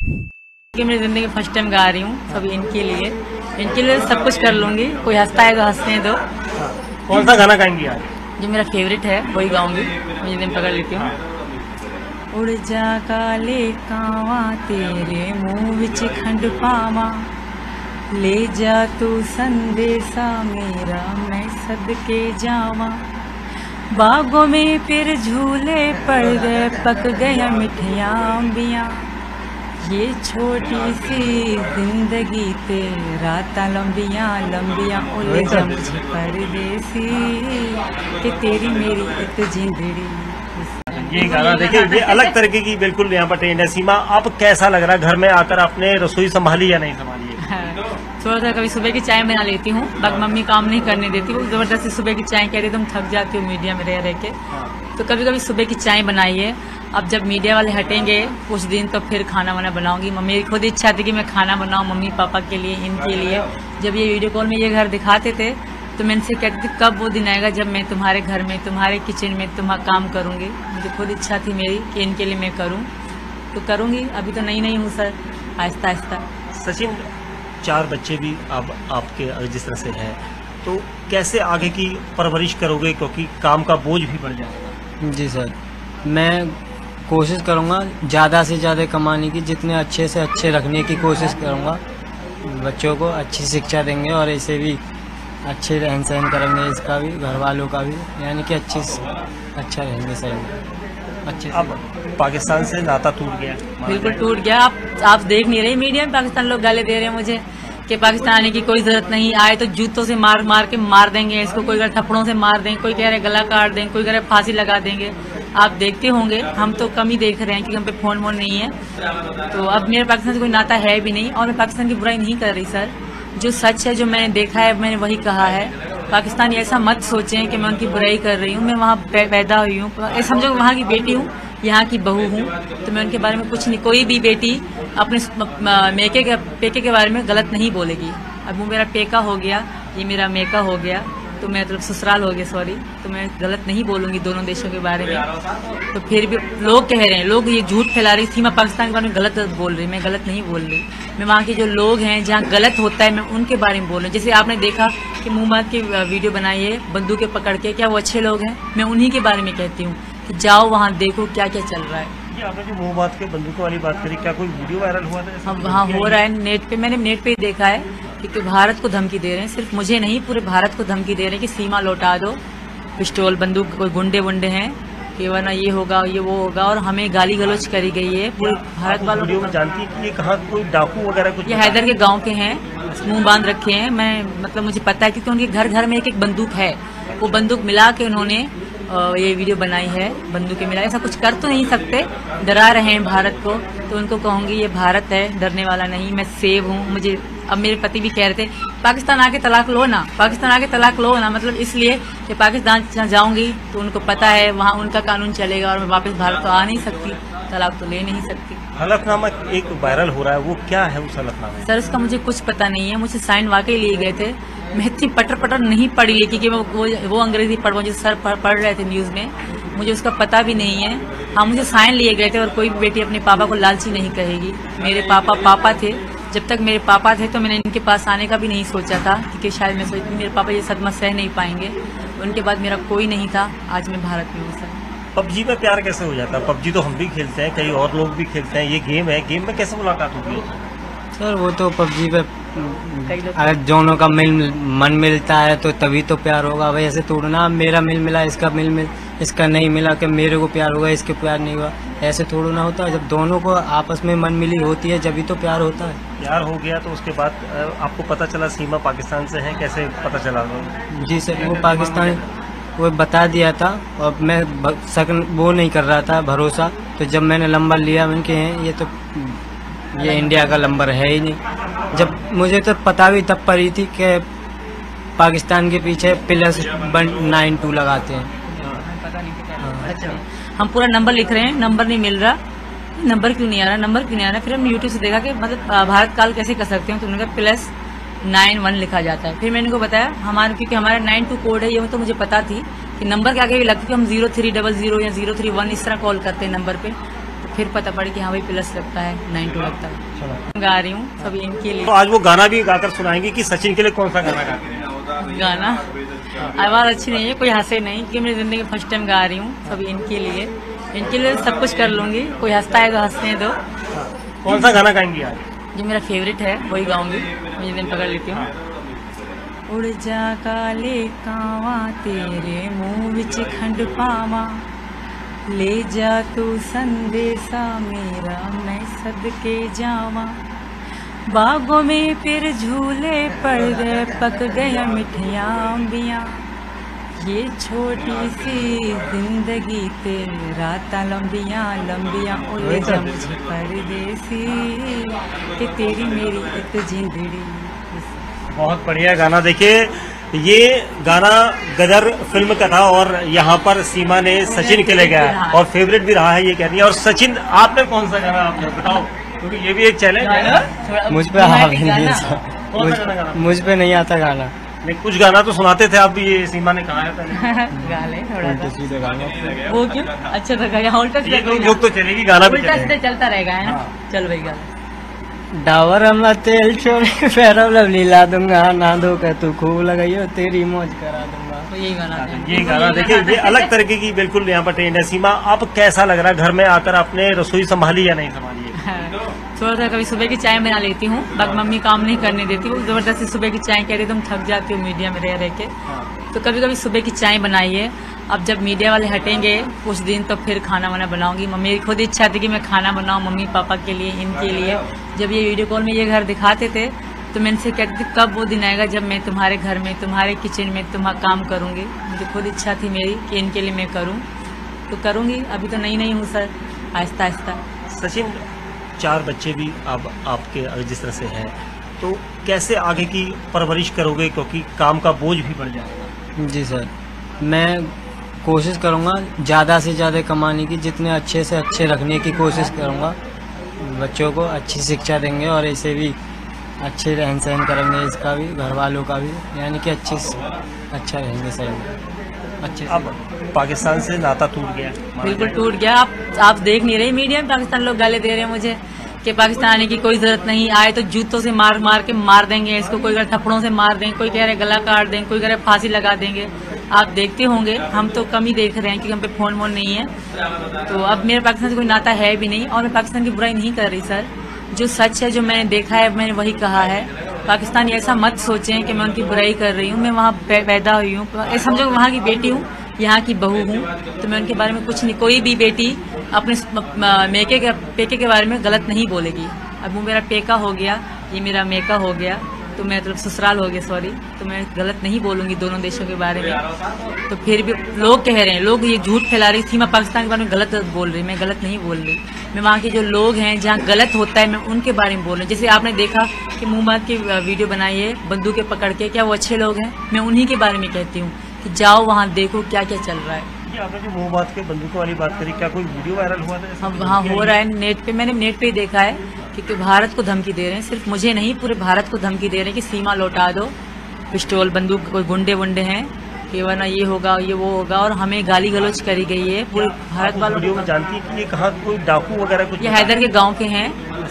कि मेरी ज़िंदगी फ़र्स्ट टाइम गा रही हूँ सब इनके लिए। इनके लिए सब कुछ कर लूँगी। कोई हंसता है तो हंसने दो। कौन सा गाना गाएँगी आज? जो मेरा फेवरेट है वही गाऊँगी। मुझे दिन पकड़ लेती हूँ। उड़ जा काले कावा तेरे मुँह विच खंड पावा। ले जा तू संदेशा मेरा मैं सदके जावा। बागों में फिर झूले पड़ गए पक गया मिठिया अम्बिया ये छोटी सी ज़िंदगी ते रात लंबिया लंबिया परदेसी। कि तेरी मेरी एक जिंदड़ी। ये गाना देखिए ये अलग तरीके की बिल्कुल यहाँ पर ट्रेंड है। सीमा आप कैसा लग रहा है? घर में आकर आपने रसोई संभाली या नहीं संभाली? है? थोड़ा सा कभी सुबह की चाय बना लेती हूँ बाकी मम्मी काम नहीं करने देती वो ज़बरदस्ती सुबह की चाय कहती तुम थक जाती हो मीडिया में रह रह के तो कभी कभी सुबह की चाय बनाइए। अब जब मीडिया वाले हटेंगे कुछ दिन तो फिर खाना वाना बनाऊँगी। मम्मी खुद इच्छा थी कि मैं खाना बनाऊँ मम्मी पापा के लिए इनके लिए। जब ये वीडियो कॉल में ये घर दिखाते थे तो मैं इनसे कहती थी कब वो दिन आएगा जब मैं तुम्हारे घर में तुम्हारे किचन में तुम्हारा काम करूँगी? मुझे खुद इच्छा थी मेरी कि इनके लिए मैं करूँ। तो करूँगी। अभी तो नहीं नहीं हूँ सर। आहिस्ता आहिस्ता सचिन चार बच्चे भी अब आपके जिस तरह से हैं। तो कैसे आगे की परवरिश करोगे? क्योंकि काम का बोझ भी बढ़ जाएगा। जी सर, मैं कोशिश करूँगा ज़्यादा से ज़्यादा कमाने की, जितने अच्छे से अच्छे रखने की कोशिश करूँगा, बच्चों को अच्छी शिक्षा देंगे और ऐसे भी अच्छे रहन सहन करेंगे, इसका भी घर वालों का भी, यानी कि अच्छे अच्छा रहेंगे सही अच्छे अब पाकिस्तान से नाता टूट गया बिल्कुल टूट गया। आप आप देख नहीं रहे मीडिया में पाकिस्तान लोग गाले दे रहे हैं मुझे कि पाकिस्तान आने की कोई ज़रूरत नहीं आए तो जूतों से मार मार के मार देंगे इसको कोई कह थप्पड़ों से मार देंगे कोई कह रहे गला काट देंगे कोई कह रहे फांसी लगा देंगे। आप देखते होंगे हम तो कम ही देख रहे हैं कि हम पे फ़ोन वोन नहीं है। तो अब मेरे पाकिस्तान से कोई नाता है भी नहीं और मैं पाकिस्तान की बुराई नहीं कर रही सर। जो सच है जो मैंने देखा है मैंने वही कहा है। पाकिस्तानी ऐसा मत सोचें कि मैं उनकी बुराई कर रही हूँ, मैं वहाँ पैदा हुई हूँ। समझो वहाँ की बेटी हूँ, यहाँ की बहू हूँ। तो मैं उनके बारे में कुछ नहीं, कोई भी बेटी अपने मेके के, पेके के बारे में गलत नहीं बोलेगी। अब वो मेरा पेका हो गया, ये मेरा मेका हो गया। तो मैं मतलब ससुराल हो गया सॉरी तो मैं गलत नहीं बोलूँगी दोनों देशों के बारे में. तो फिर भी लोग कह रहे हैं लोग ये झूठ फैला रही थी मैं पाकिस्तान के बारे में गलत बोल रही मैं गलत नहीं बोल रही. मैं वहाँ के जो लोग हैं जहाँ गलत होता है मैं उनके बारे में बोल रही हूँ. जैसे आपने देखा कि मुहम्मद की वीडियो बनाई है बंदूकें पकड़ के क्या वो अच्छे लोग हैं? मैं उन्हीं के बारे में कहती हूँ. कि जाओ वहाँ देखो क्या क्या चल रहा है. आपने जो मुँह बात के बंदूकों वाली बात करी क्या कोई वीडियो वायरल हुआ था? हम वहाँ हो रहा है नेट पे मैंने नेट पे ही देखा है. कि, कि भारत को धमकी दे रहे हैं। सिर्फ़ मुझे नहीं पूरे भारत को धमकी दे रहे हैं कि सीमा लौटा दो। पिस्टोल बंदूक कोई गुंडे वुंडे हैं कि वरना ये होगा ये वो होगा और हमें गाली गलोच करी गई है। पूरे भारत वालों को जानती है कि ये कहाँ कोई डाकू वगैरह कुछ ये हैदर के गाँव के हैं मुँह बाँध रखे हैं। मैं मतलब मुझे पता है क्योंकि उनके घर घर में एक एक बंदूक है। वो बंदूक मिला के उन्होंने ये वीडियो बनाई है बंदूकें मिला। ऐसा कुछ कर तो नहीं सकते डरा रहे हैं भारत को। तो उनको कहूँगी ये भारत है डरने वाला नहीं मैं सेव हूँ मुझे अब मेरे पति भी कह रहे थे पाकिस्तान आके तलाक लो ना पाकिस्तान आके तलाक लो ना। मतलब इसलिए कि पाकिस्तान जाऊँगी तो उनको पता है वहाँ उनका कानून चलेगा और मैं वापस भारत तो आ नहीं सकती तलाक तो ले नहीं सकती। हलफनामा एक वायरल हो रहा है वो क्या है उस हलफनामा सर उसका मुझे कुछ पता नहीं है मुझे साइन वाकई लिए गए थे। मैं इतनी पटर पटर नहीं पढ़ी लेकिन कि मैं वो वो अंग्रेज़ी पढ़ मुझे सर पढ़ रहे थे न्यूज़ में मुझे उसका पता भी नहीं है। हाँ मुझे साइन लिए गए थे और कोई भी बेटी अपने पापा को लालची नहीं कहेगी। मेरे पापा पापा थे। जब तक मेरे पापा थे तो मैंने इनके पास आने का भी नहीं सोचा था क्योंकि शायद मैं सोचती मेरे पापा ये सदमा सह नहीं पाएँगे। उनके बाद मेरा कोई नहीं था आज मैं भारत में हूँ सर। पबजी में प्यार कैसे हो जाता है? पबजी तो हम भी खेलते हैं कई और लोग भी खेलते हैं ये गेम है गेम में कैसे मुलाकात होती है? सर वो तो पबजी पे कई अगर दोनों का मिल मन मिलता है तो तभी तो प्यार होगा। भाई ऐसे तोड़ना मेरा मिल मिला इसका मिल मिल इसका नहीं मिला कि मेरे को प्यार हुआ इसके प्यार नहीं हुआ ऐसे थोड़ा ना होता। जब दोनों को आपस में मन मिली होती है जभी तो प्यार होता है। प्यार हो गया तो उसके बाद आपको पता चला सीमा पाकिस्तान से है कैसे पता चला? जी सर वो पाकिस्तान वो बता दिया था। और मैं सकन वो नहीं कर रहा था भरोसा। तो जब मैंने नंबर लिया मैंने कहा "हैं, ये तो ये इंडिया का नंबर है ही नहीं। जब मुझे तो पता भी तब पड़ी थी कि पाकिस्तान के पीछे प्लस वन नाइन टू लगाते हैं। क्या अच्छा। हम पूरा नंबर लिख रहे हैं नंबर नहीं मिल रहा। नंबर क्यों नहीं आ रहा? नंबर क्यों नहीं आ रहा? फिर हमने यूट्यूब से देखा कि मतलब भारत काल कैसे कर सकते हैं तो उन्होंने कहा प्लस नाइन वन लिखा जाता है। फिर मैंने इनको बताया हमारे क्योंकि हमारा नाइन टू कोड है ये तो मुझे पता थी कि नंबर के आगे भी लगता है कि हम ज़ीरो थ्री डबल ज़ीरो या ज़ीरो थ्री वन इस तरह कॉल करते हैं नंबर पे तो फिर पता पड़ा कि हाँ भाई प्लस लगता है नाइन टू लगता है। गा रही हूँ सब इनके लिए। तो आज वो गाना भी गाकर सुनाएँगे कि सचिन के लिए कौन सा गाना गाते हैं? गाना? आवाज़ अच्छी नहीं है कोई हंसे नहीं क्योंकि मेरी ज़िंदगी फ़र्स्ट टाइम गा रही हूँ सब इनके लिए। इनके लिए सब कुछ कर लूँगी कोई हंसता है तो हंसने दो। कौन सा गाना गाएँगी आज? जो मेरा फेवरेट है वही गाऊँगी मुझे दिन पकड़ लेती हूँ। उड़ जा काले कावा तेरे मुँह विच खंड पावा। ले जा तू संदेशा मेरा मैं सदके जावा। बागों में फिर झूले पड़ गए पक गया मिठिया अम्बिया ये छोटी सी ज़िंदगी तेरी राता लंबिया लंबिया मुझे परदेसी। कि तेरी मेरी एक जिंदड़ी। बहुत बढ़िया गाना। देखिए ये गाना गदर फ़िल्म का था और यहाँ पर सीमा ने सचिन के लिए गया। और फेवरेट भी रहा है ये कह रही है। और सचिन आपने कौन सा गाना आपने बताओ? क्योंकि ये भी एक चैलेंज है। मुझ पे हावी नहीं है? मुझ, मुझ पे नहीं आता गाना। नहीं कुछ गाना तो सुनाते थे आप भी ये सीमा ने कहा है पहले। वो क्यों? अच्छा तो गाया उल्टा तो तो चलेगी गाना भी उल्टा चलता रहेगा है ना। चल भाई डावर अमला तेल छोड़े फेरव लवली ला दूँगा। ना दो का तू खूब लगाइयो तेरी मौज करा दूँगा। तो यही गाना था। ये गाना देखिए ये अलग तरीके की बिल्कुल यहाँ पर ट्रेंड है। सीमा अब कैसा लग रहा है? घर में आकर आपने रसोई संभाली या नहीं संभाली? है थोड़ा सा कभी सुबह की चाय बना लेती हूँ बाकी मम्मी काम नहीं करने देती वो ज़बरदस्ती सुबह की चाय कहती तुम थक जाती हो मीडिया में रह रह के तो कभी कभी सुबह की चाय बनाइए। अब जब मीडिया वाले हटेंगे कुछ दिन तो फिर खाना वाना बनाऊँगी। मम्मी खुद इच्छा थी कि मैं खाना बनाऊँ मम्मी पापा के लिए इनके लिए। जब ये वीडियो कॉल में ये घर दिखाते थे तो मैं इनसे कहती थी कब वो दिन आएगा जब मैं तुम्हारे घर में तुम्हारे किचन में तुम्हारा काम करूँगी? मुझे खुद इच्छा थी मेरी कि इनके लिए मैं करूँ। तो करूँगी अभी तो नहीं नहीं हूँ सर। आहिस्ता आहिस्ता सचिन चार बच्चे भी अब आप, आपके जिस तरह से हैं तो कैसे आगे की परवरिश करोगे? क्योंकि काम का बोझ भी बढ़ जाएगा। जी सर मैं कोशिश करूँगा ज़्यादा से ज़्यादा कमाने की जितने अच्छे से अच्छे रखने की कोशिश करूँगा बच्चों को अच्छी शिक्षा देंगे और ऐसे भी अच्छे रहन सहन करेंगे इसका भी घर वालों का भी यानी कि अच्छे से अच्छा रहेंगे सही अच्छे अब पाकिस्तान से नाता टूट गया। बिल्कुल टूट गया। आप आप देख नहीं रहे मीडिया में, पाकिस्तान लोग गाले दे रहे हैं मुझे कि पाकिस्तान आने की कोई ज़रूरत नहीं, आए तो जूतों से मार मार के मार देंगे, इसको कोई कह थप्पड़ों से मार देंगे कोई कह रहे गला काट देंगे कोई कह रहे फांसी लगा देंगे। आप देखते होंगे, हम तो कम ही देख रहे हैं क्योंकि हम पे फ़ोन वोन नहीं है। तो अब मेरे पाकिस्तान से कोई नाता है भी नहीं और मैं पाकिस्तान की बुराई नहीं कर रही, सर। जो सच है, जो मैंने देखा है, मैंने वही कहा है। पाकिस्तानी ऐसा मत सोचें कि मैं उनकी बुराई कर रही हूँ, मैं वहाँ पैदा हुई हूँ। समझो वहाँ की बेटी हूँ यहाँ की बहू हूँ। तो मैं उनके बारे में कुछ नहीं, कोई भी बेटी अपने मेके के, पेके के बारे में गलत नहीं बोलेगी। अब वो मेरा पेका हो गया, ये मेरा मेका हो गया। तो मैं मतलब ससुराल हो गया सॉरी तो मैं गलत नहीं बोलूँगी दोनों देशों के बारे में। तो फिर भी लोग कह रहे हैं, लोग ये झूठ फैला रही थी मैं पाकिस्तान के बारे में गलत बोल रही, मैं गलत नहीं बोल रही। मैं वहाँ के जो लोग हैं, जहाँ गलत होता है, मैं उनके बारे में बोल रही हूँ। जैसे आपने देखा कि मुहम्मद की वीडियो बनाई है, बंदूकें पकड़ के, क्या वो अच्छे लोग हैं? मैं उन्हीं के बारे में कहती हूँ। कि जाओ वहाँ देखो क्या क्या चल रहा है। आपने जो मुँह बात के बंदूकों वाली बात करी क्या कोई वीडियो वायरल हुआ था अब वहाँ हो रहा है नेट पे मैंने नेट पे ही देखा है क्योंकि भारत को धमकी दे रहे हैं। सिर्फ़ मुझे नहीं पूरे भारत को धमकी दे रहे हैं कि सीमा लौटा दो। पिस्टोल बंदूक कोई गुंडे वुंडे हैं कि वरना ये होगा ये वो होगा और हमें गाली गलौज करी गई है। पूरे भारत वालों को जानती है कि ये कहाँ कोई डाकू वगैरह कुछ ये हैदर के गाँव के हैं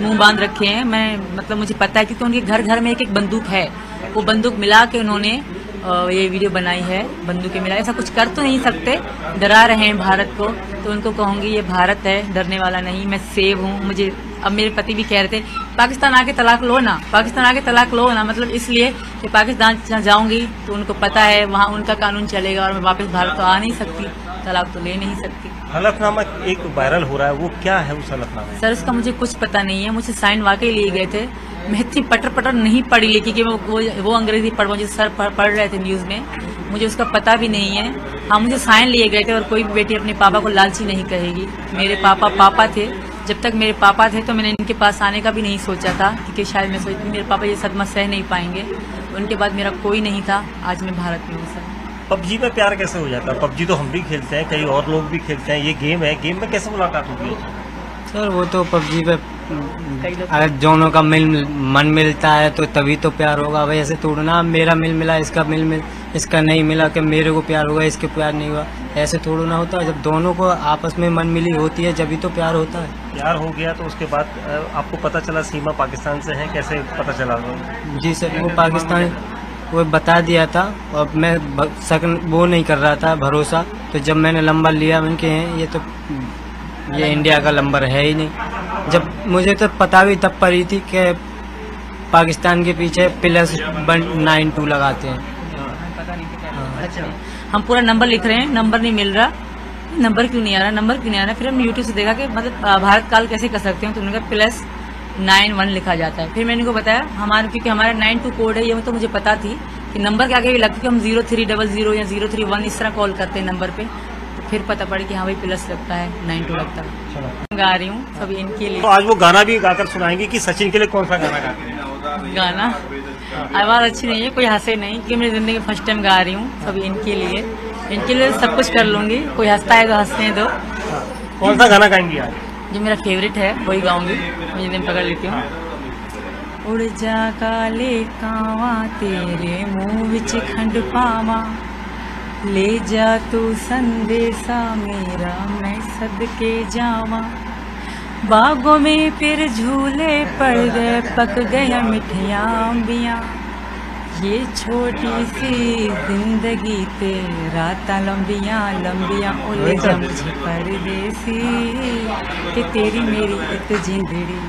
मुँह बाँध रखे हैं। मैं मतलब मुझे पता है क्योंकि उनके घर घर में एक एक बंदूक है। वो बंदूक मिला के उन्होंने ये वीडियो बनाई है बंदूकें मिला। ऐसा कुछ कर तो नहीं सकते। डरा रहे हैं भारत को। तो उनको कहूँगी ये भारत है डरने वाला नहीं। मैं सेव हूँ। मुझे अब मेरे पति भी कह रहे थे पाकिस्तान आके तलाक लो ना। पाकिस्तान आके तलाक लो ना। मतलब इसलिए कि पाकिस्तान जहाँ जाऊँगी तो उनको पता है वहाँ उनका कानून चलेगा और मैं वापस भारत तो आ नहीं सकती। तलाक तो ले नहीं सकती। हलफनामा एक वायरल हो रहा है। वो क्या है उस हलफनामा सर उसका मुझे कुछ पता नहीं है। मुझे साइन वाकई लिए गए थे। मैं इतनी पटर पटर नहीं पढ़ी लिखी कि वो वो अंग्रेज़ी पढ़ मुझे सर पढ़, पढ़ रहे थे न्यूज़ में। मुझे उसका पता भी नहीं है। हाँ मुझे साइन लिए गए थे और कोई भी बेटी अपने पापा को लालची नहीं कहेगी मेरे पापा पापा थे। जब तक मेरे पापा थे तो मैंने इनके पास आने का भी नहीं सोचा था क्योंकि शायद मैं सोचती मेरे पापा ये सदमा सह नहीं पाएँगे। उनके बाद मेरा कोई नहीं था। आज मैं भारत में हूँ सर। पबजी में प्यार कैसे हो जाता है? पबजी तो हम भी खेलते हैं कई और लोग भी खेलते हैं। ये गेम है। गेम में कैसे मुलाकात होती है? सर वो तो पबजी पे कई लोग अगर दोनों का मिल मन मिलता है तो तभी तो प्यार होगा। वैसे थोड़ा ना मेरा मिल मिला इसका मिल मिल इसका नहीं मिला कि मेरे को प्यार होगा इसके प्यार नहीं हुआ ऐसे थोड़ा ना होता। है जब दोनों को आपस में मन मिली होती है जभी तो प्यार होता है। प्यार हो गया तो उसके बाद आपको पता चला सीमा पाकिस्तान से है? कैसे पता चला? जी सर वो पाकिस्तान वो बता दिया था। और मैं सकन वो नहीं कर रहा था भरोसा। तो जब मैंने नंबर लिया मैंने कहा "हैं, ये तो ये इंडिया का नंबर है ही नहीं। जब मुझे तो पता भी तब पड़ी थी कि पाकिस्तान के पीछे प्लस वन नाइन टू लगाते हैं। अच्छा। हम पूरा नंबर लिख रहे हैं नंबर नहीं मिल रहा। नंबर क्यों नहीं आ रहा? नंबर क्यों नहीं आ रहा? फिर हम यूट्यूब से देखा कि मतलब भारत काल कैसे कर सकते हैं? तो उन्होंने कहा प्लस नाइन वन लिखा जाता है। फिर मैंने इनको बताया, हमारे, क्योंकि हमारा नाइन टू कोड है, ये तो मुझे पता थी कि नंबर के आगे भी लगता है हम ज़ीरो थ्री डबल ज़ीरो या ज़ीरो थ्री वन इस तरह कॉल करते हैं नंबर पे। तो फिर पता पड़े कि हाँ भाई प्लस लगता है नाइन टू लगता है। गा रही हूँ सब इनके लिए। तो आज वो गाना भी गाकर सुनाएँगे कि सचिन के लिए कौन सा गाना गाते गाना? आवाज़ अच्छी नहीं है कोई हंसे नहीं क्योंकि मेरी ज़िंदगी फ़र्स्ट टाइम गा रही हूँ सब इनके लिए। इनके लिए सब कुछ कर लूँगी कोई हंसता है तो हंसने दो। कौन सा गाना गाएँगी आज? जो मेरा फेवरेट है वही गाऊँगी मुझे दिन पकड़ लेती हूँ। उड़ जा काले कावा तेरे मुँह विच खंड पावा। ले जा तू संदेशा मेरा मैं सदके जावा। बागों में फिर झूले पड़ गए पक गया मिठिया अम्बिया ये छोटी सी ज़िंदगी ते रात लंबिया लंबिया उले जा मुझे परदेसी। कि तेरी मेरी एक जिंदड़ी।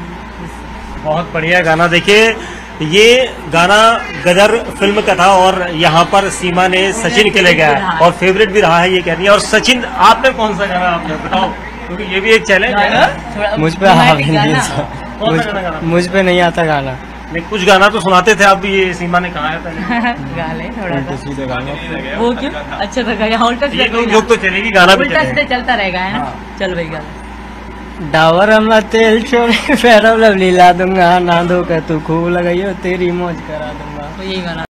बहुत बढ़िया गाना। देखिए ये गाना गदर फ़िल्म का था और यहाँ पर सीमा ने सचिन के लिए गाया और फेवरेट भी रहा है ये कह रही है। और सचिन आपने कौन सा गाना आपने बताओ? क्योंकि ये भी एक चैलेंज है मुझ पे गाना। गाना मुझ- गाना? मुझ पे नहीं आता गाना। नहीं कुछ गाना तो सुनाते थे अब ये सीमा ने कहा है पहले। थोड़ा गाना वो क्यों? अच्छा था गाया उल्टा कोई लोग तो चलेगी गाना भी चलता रहेगा है ना? हाँ। चल भाई गा डावर मैं तेल छोड़ के फेरव लवली ला दूँगा, ना दो तू खूब लगाइयो, तेरी मौज करा दूँगा। तो यही गाना